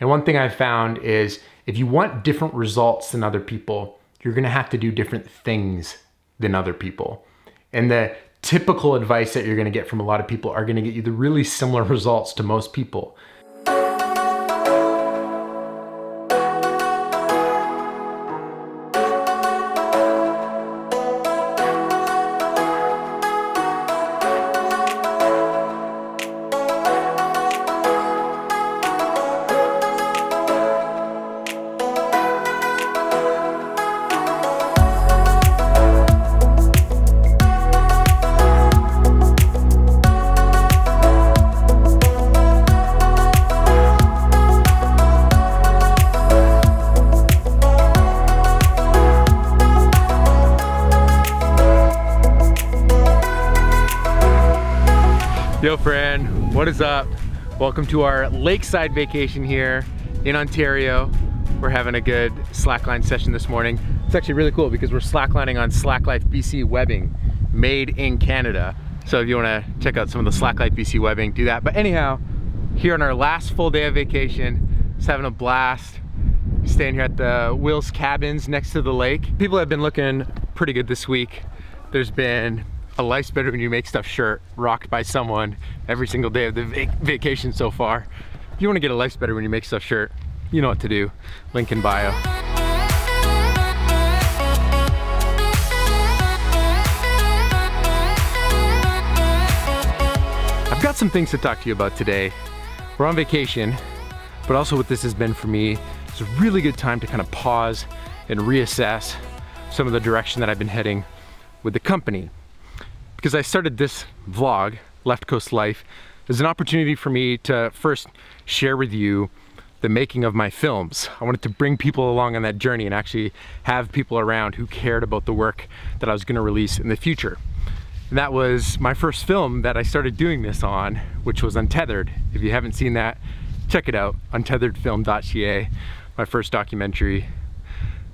And one thing I've found is if you want different results than other people, you're gonna have to do different things than other people. And the typical advice that you're gonna get from a lot of people are gonna get you the really similar results to most people. Friend, what is up? Welcome to our lakeside vacation here in Ontario. We're having a good slackline session this morning. It's actually really cool because we're slacklining on Slacklife BC webbing made in Canada. So if you wanna check out some of the Slacklife BC webbing, do that. But anyhow, here on our last full day of vacation, just having a blast. Staying here at the Will's Cabins next to the lake. People have been looking pretty good this week. There's been a life's better when you make stuff shirt rocked by someone every single day of the vac vacation so far. If you want to get a life's better when you make stuff shirt, you know what to do. Link in bio. I've got some things to talk to you about today. We're on vacation, but also what this has been for me, it's a really good time to kind of pause and reassess some of the direction that I've been heading with the company because I started this vlog, Left Coast Life, as an opportunity for me to first share with you the making of my films. I wanted to bring people along on that journey and actually have people around who cared about the work that I was gonna release in the future. And that was my first film that I started doing this on, which was Untethered. If you haven't seen that, check it out, untetheredfilm.ca, my first documentary.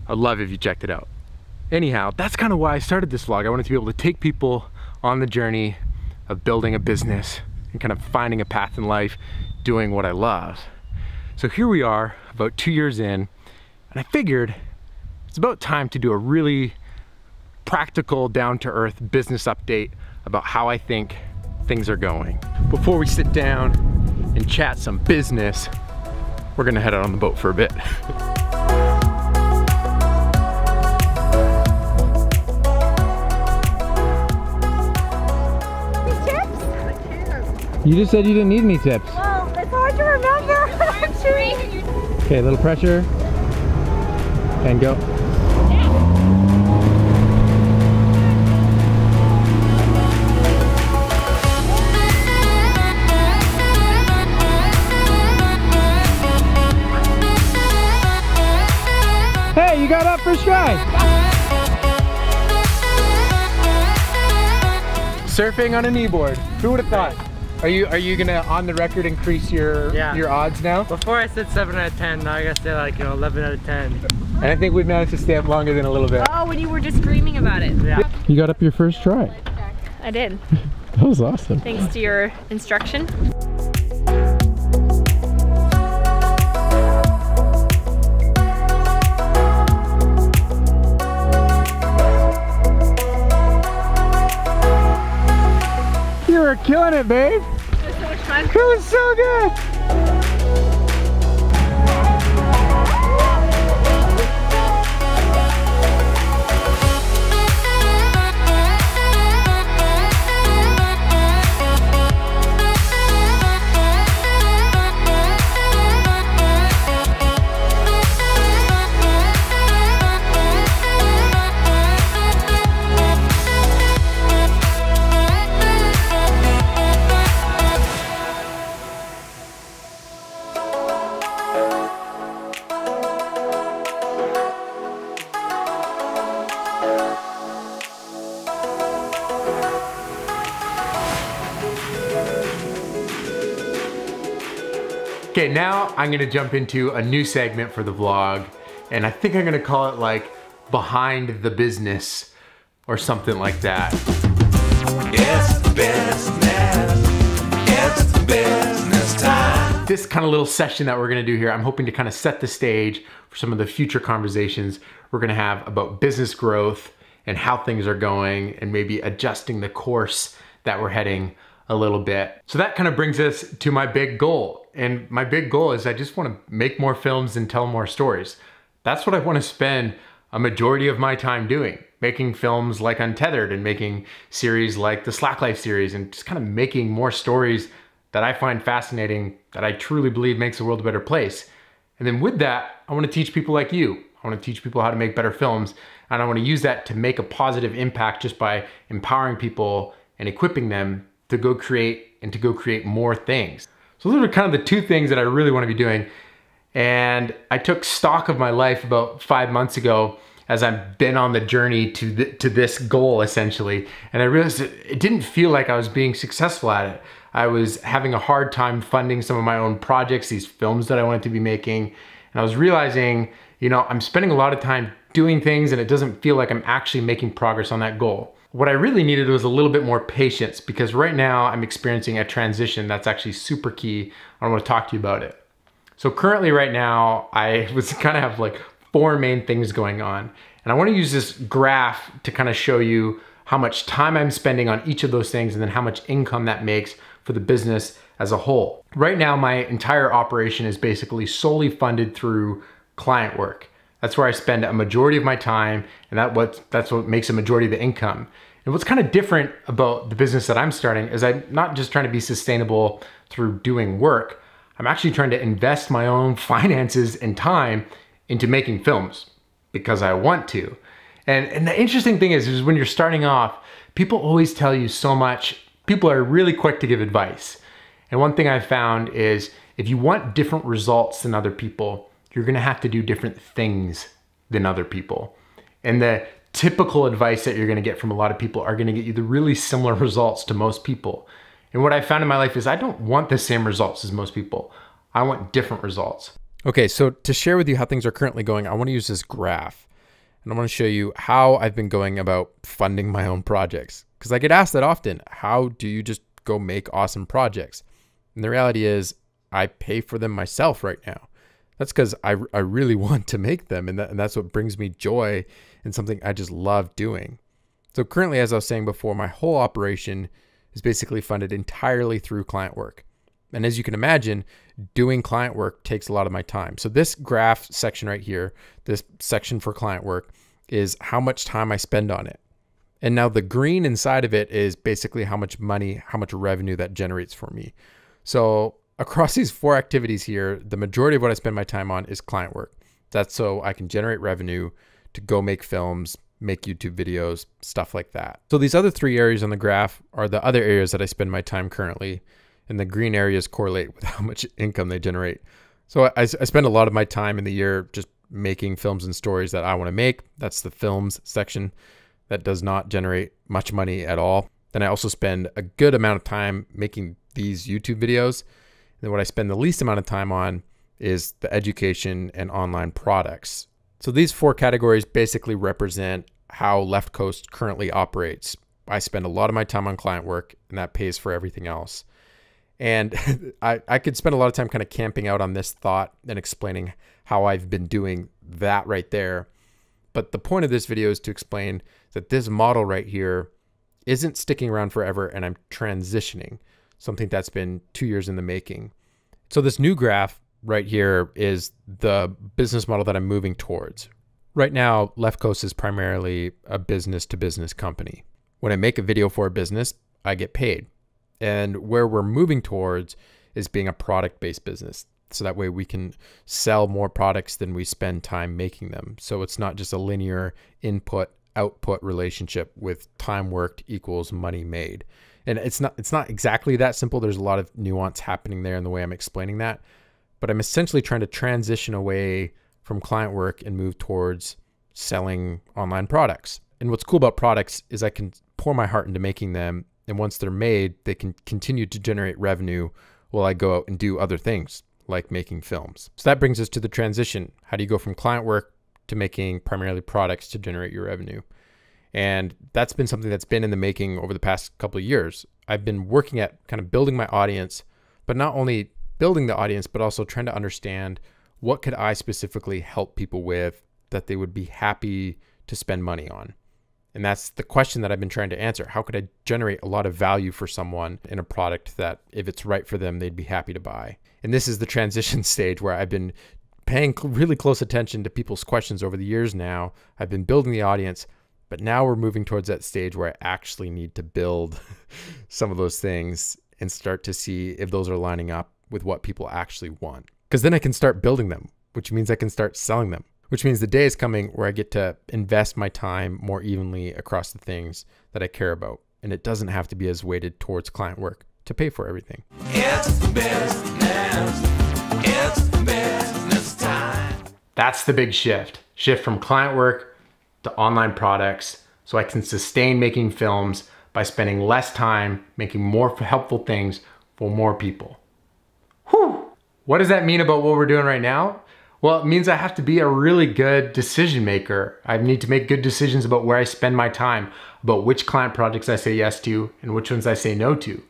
I'd love if you checked it out. Anyhow, that's kind of why I started this vlog. I wanted to be able to take people on the journey of building a business and kind of finding a path in life, doing what I love. So here we are, about two years in, and I figured it's about time to do a really practical, down-to-earth business update about how I think things are going. Before we sit down and chat some business, we're gonna head out on the boat for a bit. You just said you didn't need any tips. Well, it's hard to remember. okay, a little pressure. And go. Hey, you got up first try. Surfing on a kneeboard. Who would have thought? Are you are you gonna on the record increase your yeah. your odds now? Before I said seven out of ten, now I gotta say like you know eleven out of ten. And I think we've managed to stay up longer than a little bit. Oh, when you were just screaming about it. Yeah. You got up your first try. I did. that was awesome. Thanks to your instruction. Were killing it, babe. It was so much fun. It was so good. Okay, now I'm gonna jump into a new segment for the vlog, and I think I'm gonna call it like behind the business or something like that. It's business. It's business time. this kind of little session that we're gonna do here, I'm hoping to kind of set the stage for some of the future conversations we're gonna have about business growth and how things are going and maybe adjusting the course that we're heading a little bit. So that kind of brings us to my big goal. And my big goal is I just wanna make more films and tell more stories. That's what I wanna spend a majority of my time doing, making films like Untethered and making series like the Slack Life series and just kind of making more stories that I find fascinating, that I truly believe makes the world a better place. And then with that, I wanna teach people like you. I wanna teach people how to make better films. And I wanna use that to make a positive impact just by empowering people and equipping them to go create and to go create more things. So those are kind of the two things that I really wanna be doing. And I took stock of my life about five months ago as I've been on the journey to, th to this goal essentially. And I realized it didn't feel like I was being successful at it. I was having a hard time funding some of my own projects, these films that I wanted to be making. And I was realizing, you know, I'm spending a lot of time doing things and it doesn't feel like I'm actually making progress on that goal. What I really needed was a little bit more patience because right now I'm experiencing a transition that's actually super key. I want to talk to you about it. So currently right now, I was kind of have like four main things going on. And I want to use this graph to kind of show you how much time I'm spending on each of those things and then how much income that makes for the business as a whole. Right now, my entire operation is basically solely funded through client work. That's where I spend a majority of my time and that what, that's what makes a majority of the income. And what's kind of different about the business that I'm starting is I'm not just trying to be sustainable through doing work. I'm actually trying to invest my own finances and time into making films because I want to. And, and the interesting thing is, is when you're starting off, people always tell you so much people are really quick to give advice. And one thing I've found is if you want different results than other people, you're gonna have to do different things than other people. And the typical advice that you're gonna get from a lot of people are gonna get you the really similar results to most people. And what I found in my life is I don't want the same results as most people. I want different results. Okay, so to share with you how things are currently going, I wanna use this graph. And I wanna show you how I've been going about funding my own projects. Because I get asked that often how do you just go make awesome projects? And the reality is, I pay for them myself right now. That's because I, I really want to make them, and, that, and that's what brings me joy and something I just love doing. So, currently, as I was saying before, my whole operation is basically funded entirely through client work. And as you can imagine, doing client work takes a lot of my time. So, this graph section right here, this section for client work, is how much time I spend on it. And now the green inside of it is basically how much money, how much revenue that generates for me. So across these four activities here, the majority of what I spend my time on is client work. That's so I can generate revenue to go make films, make YouTube videos, stuff like that. So these other three areas on the graph are the other areas that I spend my time currently. And the green areas correlate with how much income they generate. So I, I spend a lot of my time in the year just making films and stories that I want to make. That's the films section that does not generate much money at all. Then I also spend a good amount of time making these YouTube videos. And what I spend the least amount of time on is the education and online products. So these four categories basically represent how Left Coast currently operates. I spend a lot of my time on client work and that pays for everything else. And I, I could spend a lot of time kind of camping out on this thought and explaining how I've been doing that right there. But the point of this video is to explain that this model right here isn't sticking around forever and I'm transitioning, something that's been two years in the making. So this new graph right here is the business model that I'm moving towards. Right now, Left Coast is primarily a business to business company. When I make a video for a business, I get paid. And where we're moving towards is being a product based business so that way we can sell more products than we spend time making them. So it's not just a linear input output relationship with time worked equals money made. And it's not it's not exactly that simple. There's a lot of nuance happening there in the way I'm explaining that. But I'm essentially trying to transition away from client work and move towards selling online products. And what's cool about products is I can pour my heart into making them and once they're made, they can continue to generate revenue while I go out and do other things like making films. So that brings us to the transition. How do you go from client work to making primarily products to generate your revenue? And that's been something that's been in the making over the past couple of years. I've been working at kind of building my audience, but not only building the audience, but also trying to understand what could I specifically help people with that they would be happy to spend money on. And that's the question that I've been trying to answer. How could I generate a lot of value for someone in a product that, if it's right for them, they'd be happy to buy? And this is the transition stage where I've been paying really close attention to people's questions over the years now. I've been building the audience, but now we're moving towards that stage where I actually need to build some of those things and start to see if those are lining up with what people actually want. Because then I can start building them, which means I can start selling them which means the day is coming where I get to invest my time more evenly across the things that I care about. And it doesn't have to be as weighted towards client work to pay for everything. It's business. It's business time. That's the big shift. Shift from client work to online products so I can sustain making films by spending less time making more helpful things for more people. Whew. What does that mean about what we're doing right now? Well, it means I have to be a really good decision maker. I need to make good decisions about where I spend my time, about which client projects I say yes to and which ones I say no to.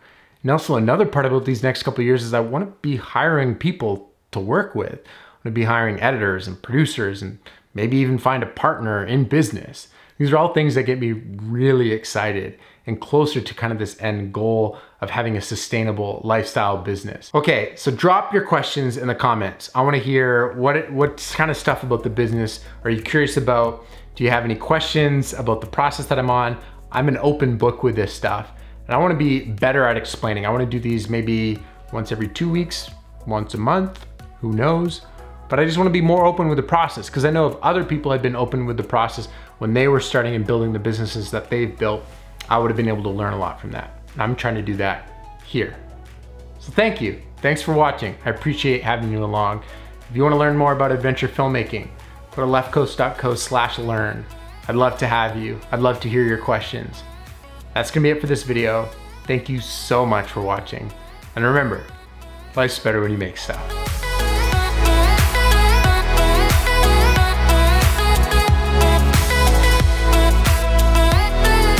And also another part about these next couple years is I want to be hiring people to work with. I want to be hiring editors and producers and maybe even find a partner in business. These are all things that get me really excited and closer to kind of this end goal of having a sustainable lifestyle business. Okay, so drop your questions in the comments. I wanna hear what, what kind of stuff about the business are you curious about? Do you have any questions about the process that I'm on? I'm an open book with this stuff. And I wanna be better at explaining. I wanna do these maybe once every two weeks, once a month, who knows? But I just wanna be more open with the process because I know if other people had been open with the process when they were starting and building the businesses that they've built, I would have been able to learn a lot from that. And I'm trying to do that here. So thank you. Thanks for watching. I appreciate having you along. If you want to learn more about adventure filmmaking, go to leftcoast.co slash learn. I'd love to have you. I'd love to hear your questions. That's gonna be it for this video. Thank you so much for watching. And remember, life's better when you make stuff.